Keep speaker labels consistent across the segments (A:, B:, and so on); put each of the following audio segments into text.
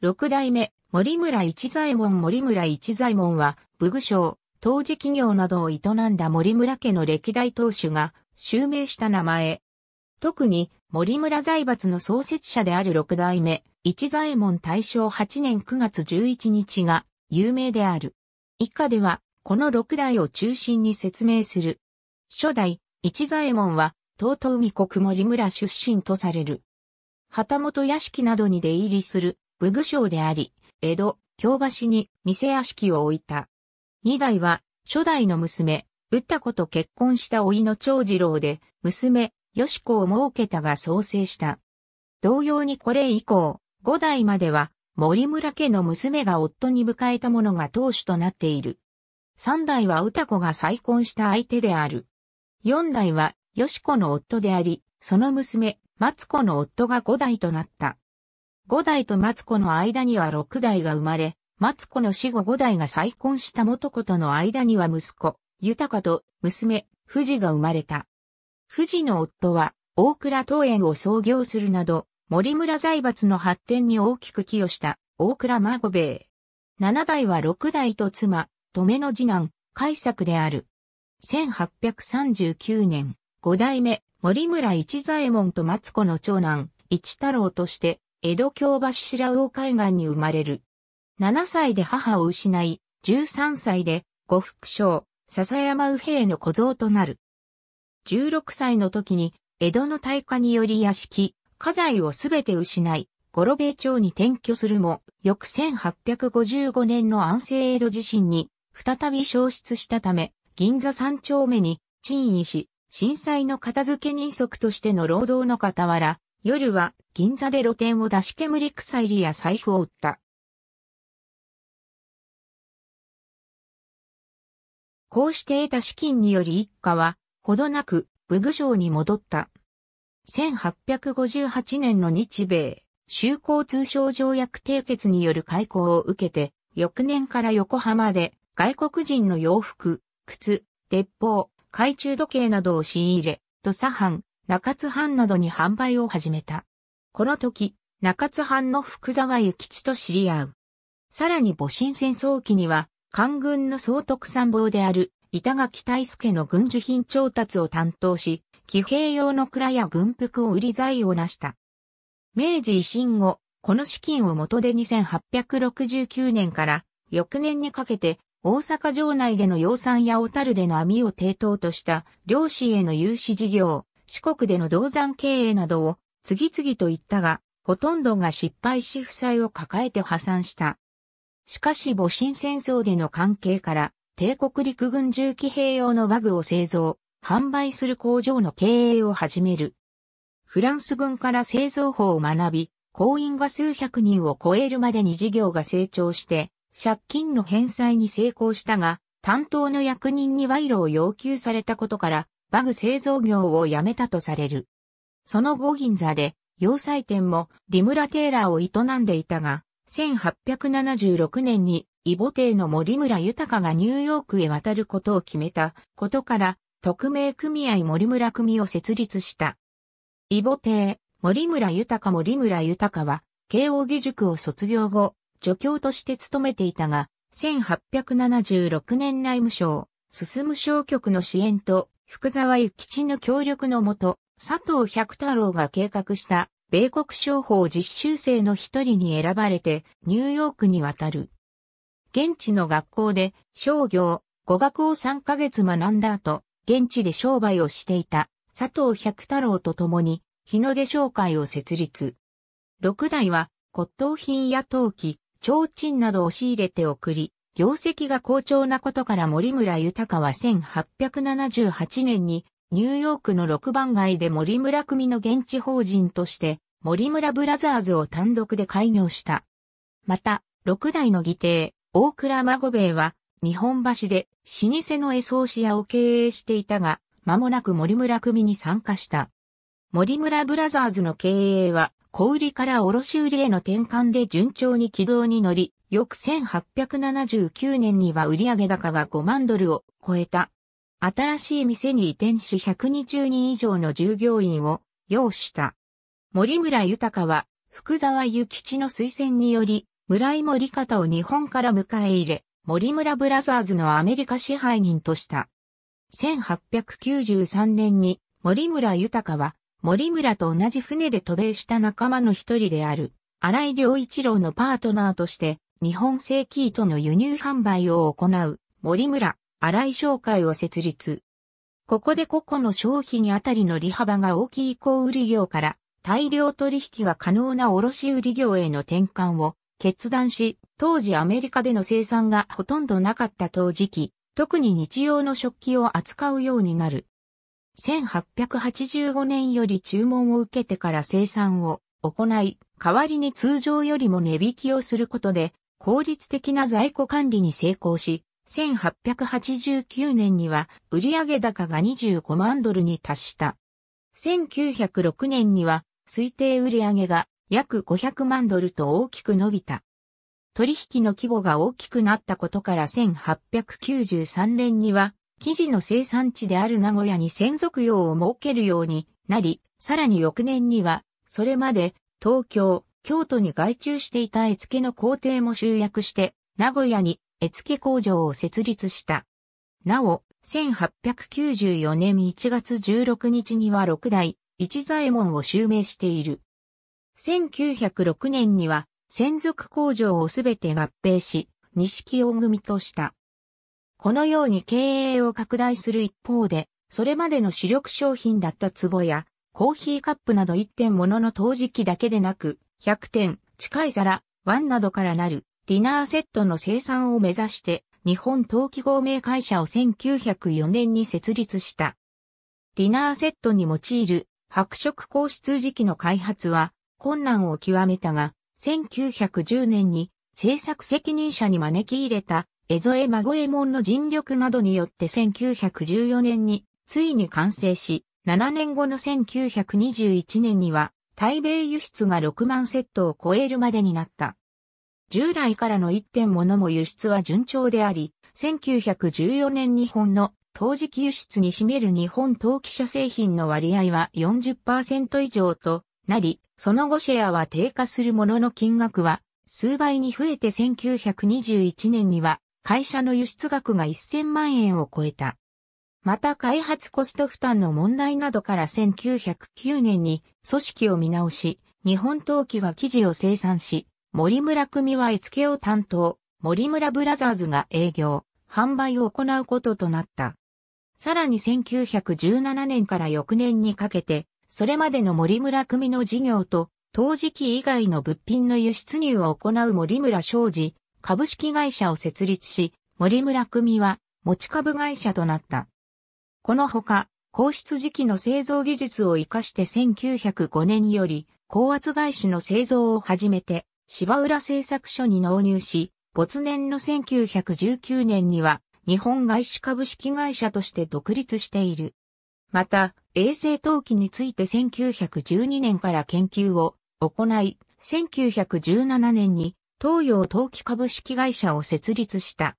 A: 六代目、森村一左衛門森村一左衛門は、武具商、当時企業などを営んだ森村家の歴代当主が、襲名した名前。特に、森村財閥の創設者である六代目、一左衛門大正8年9月11日が、有名である。以下では、この六代を中心に説明する。初代、一左衛門は、東都海国森村出身とされる。旗本屋敷などに出入りする武具商であり、江戸、京橋に店屋敷を置いた。二代は、初代の娘、歌子と結婚した甥の長次郎で、娘、吉子を設けたが創生した。同様にこれ以降、五代までは、森村家の娘が夫に迎えたものが当主となっている。三代は歌子が再婚した相手である。四代は、吉子の夫であり、その娘、松子の夫が五代となった。五代と松子の間には六代が生まれ、松子の死後五代が再婚した元子との間には息子、豊と娘、富士が生まれた。富士の夫は、大倉東園を創業するなど、森村財閥の発展に大きく寄与した大倉孫兵衛。七代は六代と妻、留の次男、海作である。1839年、五代目、森村一左衛門と松子の長男、一太郎として、江戸京橋白魚海岸に生まれる。7歳で母を失い、13歳で呉服商、笹山右平の小僧となる。16歳の時に、江戸の大火により屋敷、家財をすべて失い、五郎兵衛町に転居するも、翌1855年の安政江戸地震に、再び消失したため、銀座三丁目に、陳意し、震災の片付け人足としての労働の傍ら、夜は銀座で露店を出し煙草入りや財布を売った。こうして得た資金により一家は、ほどなく、武具省に戻った。1858年の日米、修交通商条約締結による開港を受けて、翌年から横浜で外国人の洋服、靴、鉄砲、懐中時計などを仕入れ、土佐藩、中津藩などに販売を始めた。この時、中津藩の福沢諭吉と知り合う。さらに戊辰戦争期には、官軍の総督参謀である板垣大輔の軍需品調達を担当し、騎兵用の蔵や軍服を売り財を成した。明治維新後、この資金を元で2869年から翌年にかけて大阪城内での養蚕や小樽での網を抵当とした漁師への融資事業、四国での銅山経営などを次々と言ったが、ほとんどが失敗し負債を抱えて破産した。しかし戊辰戦争での関係から、帝国陸軍重機兵用のバグを製造、販売する工場の経営を始める。フランス軍から製造法を学び、工員が数百人を超えるまでに事業が成長して、借金の返済に成功したが、担当の役人に賄賂を要求されたことから、バグ製造業を辞めたとされる。その後銀座で、洋裁店もリムラテーラーを営んでいたが、1876年にイボ邸の森村豊がニューヨークへ渡ることを決めたことから、特命組合森村組を設立した。イボ邸、森村豊森村豊は、慶応義塾を卒業後、助教として勤めていたが、1876年内務省、進む省局の支援と福沢諭吉の協力のもと、佐藤百太郎が計画した米国商法実習生の一人に選ばれてニューヨークに渡る。現地の学校で商業、語学を3ヶ月学んだ後、現地で商売をしていた佐藤百太郎と共に日の出商会を設立。六代は骨董品や陶器、提灯などを仕入れて送り、業績が好調なことから森村豊は1878年にニューヨークの6番街で森村組の現地法人として森村ブラザーズを単独で開業した。また、6代の義弟、大倉孫兵衛は日本橋で老舗の絵装紙屋を経営していたが、間もなく森村組に参加した。森村ブラザーズの経営は小売りから卸売への転換で順調に軌道に乗り、翌1879年には売上高が5万ドルを超えた。新しい店に移転し120人以上の従業員を要した。森村豊は、福沢諭吉の推薦により、村井森方を日本から迎え入れ、森村ブラザーズのアメリカ支配人とした。1893年に森村豊は森村と同じ船で渡米した仲間の一人である荒井良一郎のパートナーとして日本製キートの輸入販売を行う森村荒井商会を設立。ここで個々の消費にあたりの利幅が大きい小売業から大量取引が可能な卸売業への転換を決断し、当時アメリカでの生産がほとんどなかった当時期、特に日用の食器を扱うようになる。1885年より注文を受けてから生産を行い、代わりに通常よりも値引きをすることで、効率的な在庫管理に成功し、1889年には売上高が25万ドルに達した。1906年には推定売上が約500万ドルと大きく伸びた。取引の規模が大きくなったことから1893年には、生地の生産地である名古屋に専属用を設けるようになり、さらに翌年には、それまで東京、京都に外注していた絵付けの工程も集約して、名古屋に絵付け工場を設立した。なお、1894年1月16日には六代、一左衛門を襲名している。1906年には専属工場をすべて合併し、錦大組とした。このように経営を拡大する一方で、それまでの主力商品だった壺やコーヒーカップなど1点ものの陶磁器だけでなく、100点近い皿、ワンなどからなるディナーセットの生産を目指して日本陶器合名会社を1904年に設立した。ディナーセットに用いる白色硬質磁器の開発は困難を極めたが、1910年に制作責任者に招き入れた江添孫右衛門の尽力などによって1914年についに完成し、7年後の1921年には対米輸出が6万セットを超えるまでになった。従来からの1点ものも輸出は順調であり、1914年日本の陶磁器輸出に占める日本陶器社製品の割合は40%以上となり、その後シェアは低下するものの金額は数倍に増えて1921年には会社の輸出額が1000万円を超えた。また開発コスト負担の問題などから1909年に組織を見直し、日本陶器が生地を生産し、森村組は絵付けを担当、森村ブラザーズが営業、販売を行うこととなった。さらに1917年から翌年にかけて、それまでの森村組の事業と、陶磁器以外の物品の輸出入を行う森村商事株式会社を設立し、森村組は持ち株会社となった。このほか、硬質磁器の製造技術を活かして1905年より高圧外紙の製造を始めて、芝浦製作所に納入し、没年の1919年には日本外資株式会社として独立している。また、衛星陶器について1912年から研究を行い、1917年に東洋陶器株式会社を設立した。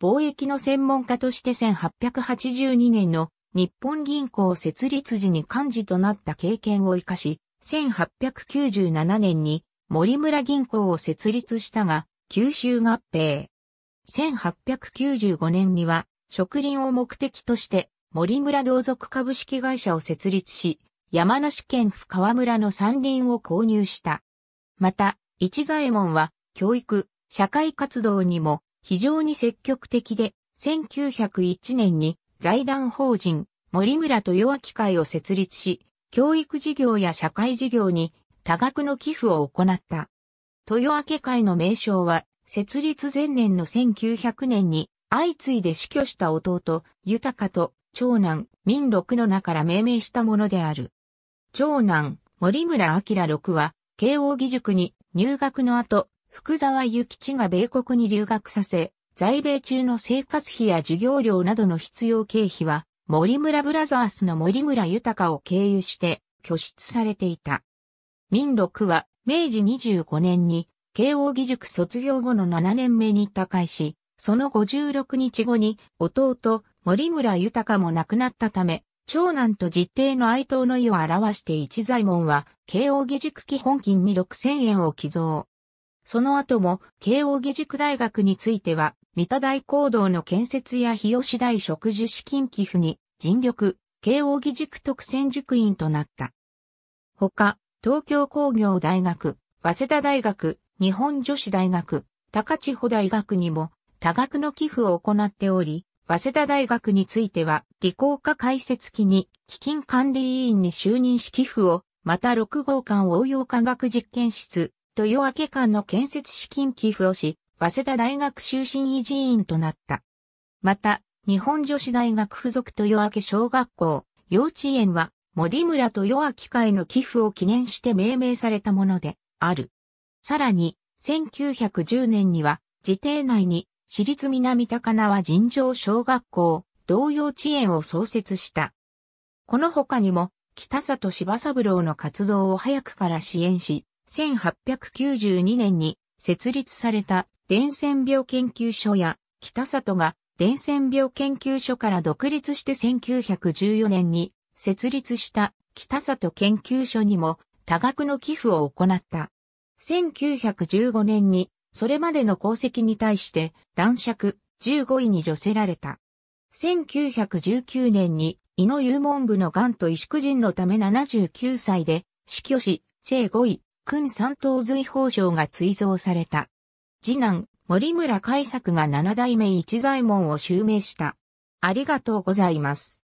A: 貿易の専門家として1882年の日本銀行設立時に幹事となった経験を活かし、1897年に森村銀行を設立したが、九州合併。1895年には植林を目的として森村同族株式会社を設立し、山梨県府川村の山林を購入した。また、一左衛門は教育、社会活動にも非常に積極的で、1901年に財団法人森村豊明会を設立し、教育事業や社会事業に多額の寄付を行った。豊明会の名称は、設立前年の1900年に相次いで死去した弟、豊と長男、民六の名から命名したものである。長男、森村明六は、慶応義塾に入学の後、福沢諭吉が米国に留学させ、在米中の生活費や授業料などの必要経費は、森村ブラザースの森村豊を経由して拠出されていた。民六は明治25年に慶応義塾卒業後の7年目に他界し、その56日後に弟、森村豊も亡くなったため、長男と実弟の愛党の意を表して一左衛門は、慶応義塾基本金に6000円を寄贈。その後も、慶応義塾大学については、三田大講堂の建設や日吉大植樹資金寄付に尽力、慶応義塾特選塾員となった。他、東京工業大学、早稲田大学、日本女子大学、高千穂大学にも多額の寄付を行っており、早稲田大学については、理工科開設期に基金管理委員に就任し寄付を、また6号館応用科学実験室、豊明館の建設資金寄付をし、早稲田大学終身維持員となった。また、日本女子大学附属豊明小学校、幼稚園は、森村豊明会の寄付を記念して命名されたもので、ある。さらに、1910年には、自邸内に、私立南高輪尋常小学校、同幼稚園を創設した。この他にも、北里柴三郎の活動を早くから支援し、1892年に設立された伝染病研究所や北里が伝染病研究所から独立して1914年に設立した北里研究所にも多額の寄付を行った。1915年にそれまでの功績に対して男爵15位に除せられた。1919年に胃の幽門部の癌と萎縮人のため79歳で死去し、正5位、君三等随法省が追贈された。次男、森村海作が七代目一左衛門を襲名した。ありがとうございます。